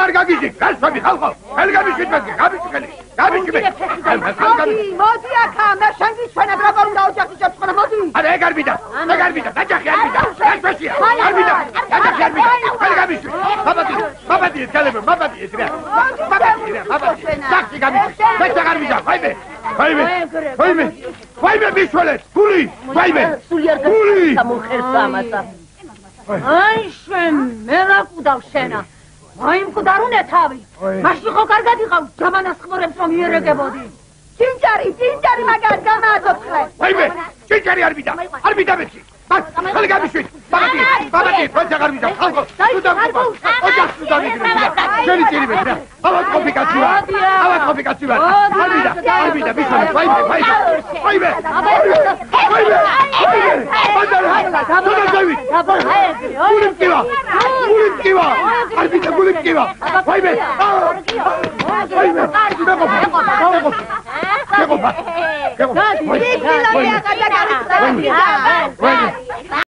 არ გაგიჟი, გასვები ხალხო. ხელი გამიშვით მეთქე, გამიშვი ხელი. გამიშვი მე. მოდი, მოდი აქა, მე შენ გიჩვენებ როგორ უნდა ოჯახი შეწყონა, მოდი. არა, ეგ არ მიდა. ეგ არ მიდა. დაჯახი არ მიდა. გასვესია. არ მიდა. დაჯახი არ მიდა. ხელი გამიშვი. ბაბადი, ბაბადი, თელებ, ბაბადი, ეს რა. ბაბადი, ბაბადი. დაჯახი გამიშვი. მე არ მიდა. ვაიმე. ვაიმე. ვაიმე. ვაიმე მიშველეთ. გული. ვაიმე. სულიერ გამხერს ამასა. აი შენ მე რა ყუდავ შენა აი მკვდარუნე თავი მაშინ ხო კარგად იყავ ჯამანას ხმორებს რომ იერეგებოდი ჭინჭარი ჭინჭარი მაგარ გამააცოცხლე აი მე ჭინჭარი არ მიდა არ მიდა მე მას ხალ გამიშვით ბაბადი ბაბადი ფოჩა არ მიდა ხალხო სუდა ოჯახ სუდა მიგრა შენი წირი მე რა ავად კომპლიკაცია ავად კომპლიკაცია არ მიდა არ მიდა ბიჭო ვაი ვაი ვაი ვაი ვაი ვაი ბანდარა სუდა დავი გულიკივა გულიკივა არ მიდა გულიკივა ვაი ვაი ვაი ვაი მეგობა მეგობა მეგობა გადი, დიდი ლაია გადაგარიცხა. ვაი